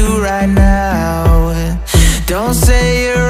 you right now. Don't say you're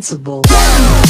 invincible.